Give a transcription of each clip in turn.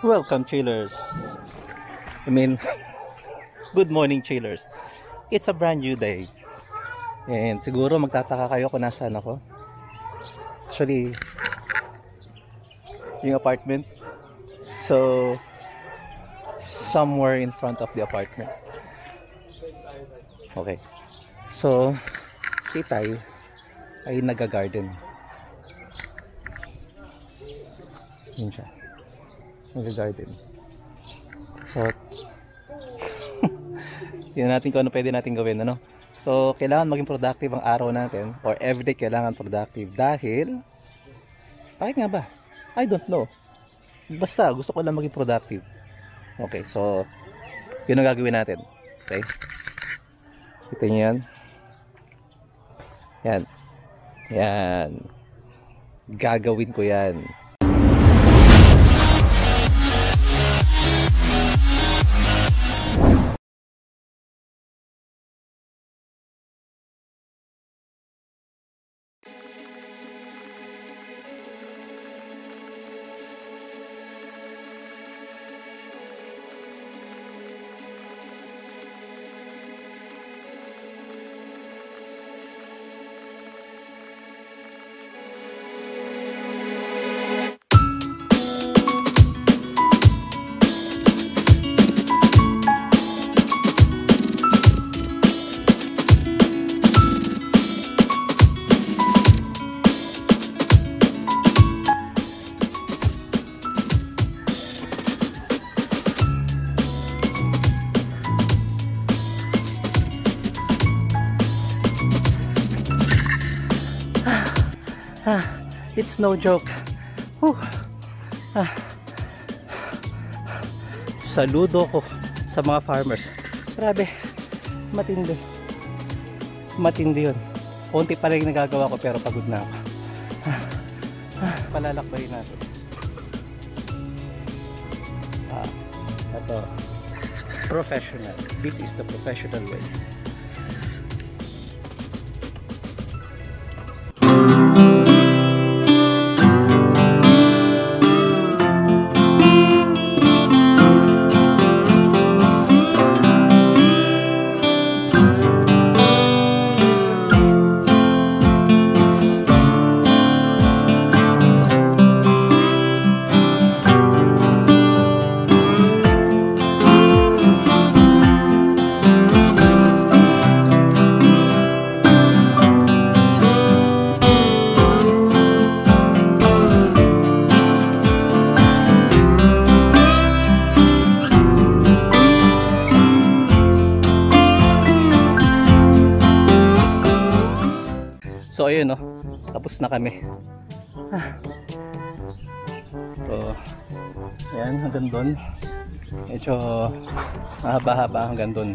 Welcome chillers. I mean, good morning chillers. It's a brand new day. And siguro magtataka kayo kung nasaan ako. Actually, yung apartment. So, somewhere in front of the apartment. Okay. So, si Tay ay nag-garden. Yun siya. Nag-garden. So, tingnan natin kung ano pwede natin gawin, ano? So, kailangan maging productive ang araw natin or everyday kailangan productive dahil bakit nga ba? I don't know. Basta, gusto ko lang maging productive. Okay, so yun ang gagawin natin. Okay? Kita niyo yan? Yan. Yan. Gagawin ko yan. Ah, it's no joke. Whew. Ah. Saludo ko sa mga farmers. Grabe, matindi. Matindi yun. Konti pa rin nagagawa ko pero pagod na ako. Ah. Ah. Palalakbayin natin. Ah, ito. Professional. This is the professional way. Ayun no, tapos na kami. Ah. So, ayan hanggang doon. Medyo mahaba-haba hanggang doon.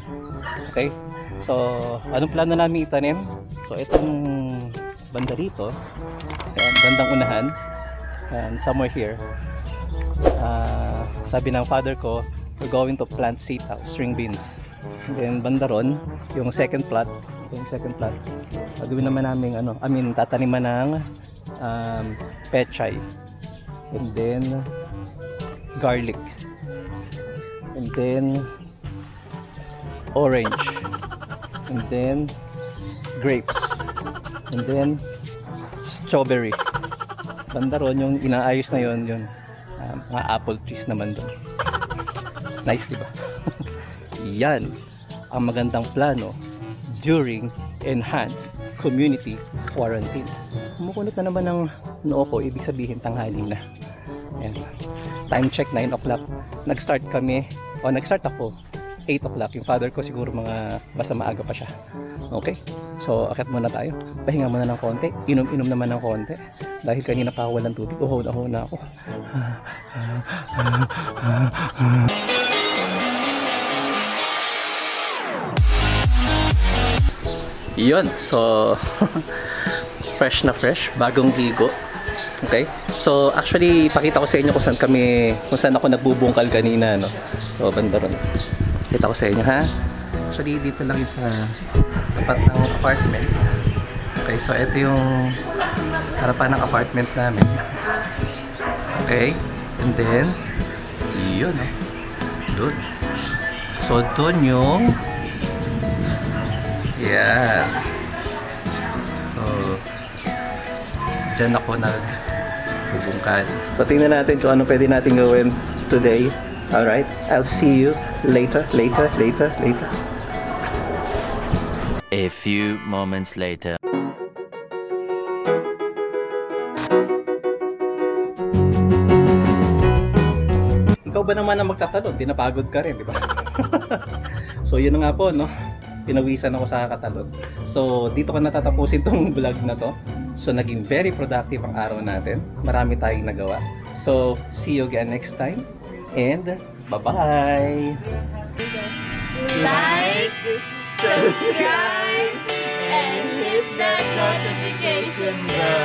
Okay? So, anong plano namin itanim? So, itong banda rito, ayan, bandang unahan, and somewhere here, ah, sabi ng father ko, we're going to plant sitaw, string beans. And then banda ron, yung second plot, yung second plot, gagawin naman namin ano, I mean tataniman ng um, pechay. And then garlic. And then orange. And then grapes. And then strawberry. Banda ron yung inaayos na yon yun. Um, apple trees naman doon. Nice, di ba? Yan ang magandang plano during enhanced community quarantine. Kumukunot na naman ng noo ko, ibig sabihin tanghali na. Ayan. Time check 9 o'clock. Nag-start kami, o nag-start ako 8 o'clock. Yung father ko siguro mga basta maaga pa siya. Okay? So, akit muna tayo. Pahinga muna ng konti. Inom-inom naman ng konti. Dahil kanina pa ako walang tubig. Uhod ako na ako. Yun. So, fresh na fresh. Bagong ligo. Okay? So, actually, pakita ko sa inyo kung saan kami, kung saan ako nagbubungkal kanina, no? So, banda ron. Kita ko sa inyo, ha? Actually, dito lang yun sa tapat ng apartment. Okay, so ito yung harapan ng apartment namin. Okay? And then, Yun, oh. Doon. So, doon yung... Yan. So, dyan ako nag bubungkad. So, tingnan natin kung ano pwede natin gawin today. Alright? I'll see you later, later, later, later. A few moments later. Ikaw ba naman ang magtatalon? Tinapagod ka rin, di ba? so, yun na nga po, no? Pinawisan ako sa katalon. So, dito ko natatapusin tong vlog na to. So, naging very productive ang araw natin. Marami tayong nagawa. So, see you again next time. And, bye-bye! like, subscribe, and hit that notification